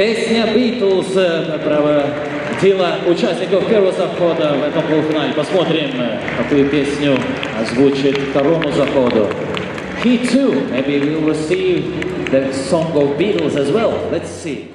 Песня Beatles, э, право дела участников первого захода в этом полуфинале. Посмотрим, какую песню озвучит второму заходу. He too, maybe will receive the song of Beatles as well. Let's see.